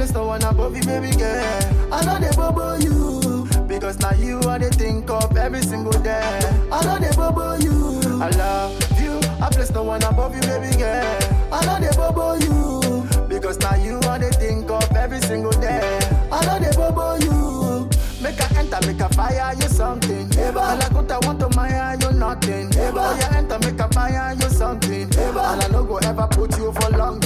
place no one above you, baby girl. I know they bubble you. Because now you are the think of every single day. I know they bubble you. I love you. I place no one above you, baby girl. I know they bubble you. Because now you are the think of every single day. I know they bubble you. Make a enter, make a fire you something. Eba. And I could I want to mire you nothing. Eba. Oh yeah, enter, make a fire you something. Eba. And I no go ever put you for long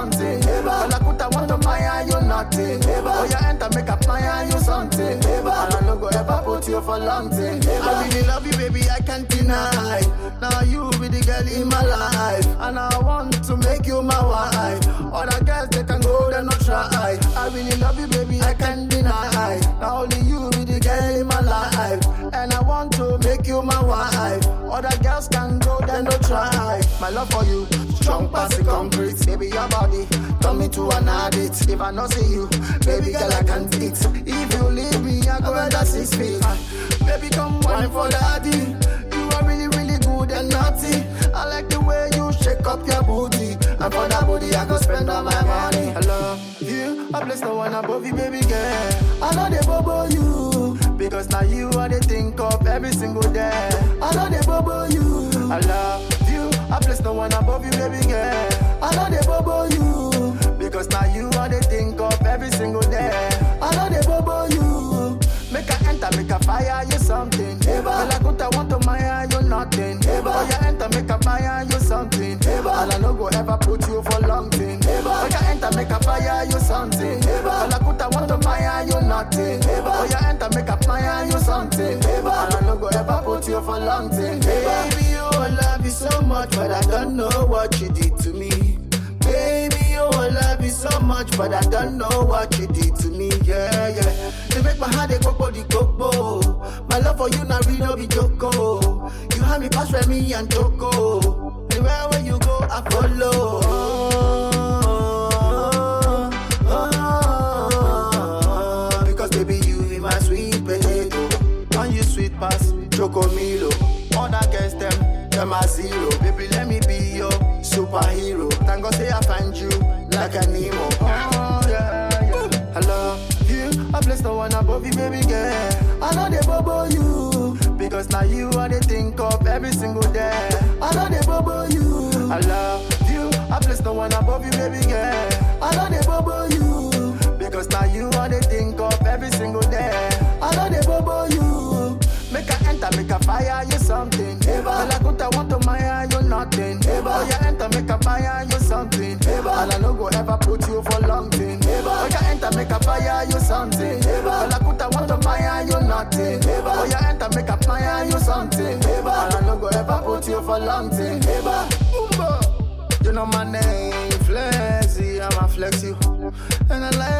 something. And I could oh, I want to mire you nothing. Oh yeah, enter, make a fire you something. Eba. And I no go ever put you for long thing. I really love you, baby, I can't deny. Now you be the girl in my life, and I want to make you my wife. Other girls they can go, they no try. I really love you, baby, I can't deny. Now only you be the girl in my life, and I want to make you my wife. Other girls can go, they no try. My love for you, strong past the concrete. Baby, your body turn me to an addict. If I not see you, baby girl, I can't eat. If you leave me, I go under six feet. Baby, come wine for daddy. You are really, really good and naughty. I like the way you shake up your booty. And for that booty, I go spend all my money. I love you. I bless the one above you, baby girl. I know they bubble you. Because now you are the think of every single day. I know they bubble you. I love one above you, baby girl. I know they bubble you. Because now you are the think of every single day. I know they bubble you. Make a enter, make a fire you something. Eba. Girl, I could I want to mire you nothing. Eba. Oh yeah, enter, make a fire you something. Eba. And I no go ever put you for long thing. Eba. Oh yeah, enter, make a fire you something. Eba. Girl, I could I want to mire you nothing. Eba. Oh yeah, enter, make a fire you something. Eba. And I no go ever put you for long thing. Much, but I don't know what you did to me. Baby, oh, I love you so much, but I don't know what you did to me. Yeah, yeah. You make my heart go body go My love for you now really no be joko. You have me pass for me and Joko. Anywhere where you go, I follow. Oh, because baby, you be my sweet potato. And you sweet pass, Choco Milo. Other girls, them, them are zero. Baby, let me be your superhero. Thank God say I find you like a Nemo. Oh, yeah, yeah. I love you. I place no one above you, baby girl. I know they bubble you. Because now you are the think of every single day. I know they bubble you. I love you. I bless no one above you, baby girl. You something. Girl, I could I want to mire you nothing. Oh yeah, enter, make a fire you something. And I no go ever put you for long thing. You know my name, Flexi, I'm a flexi. And I like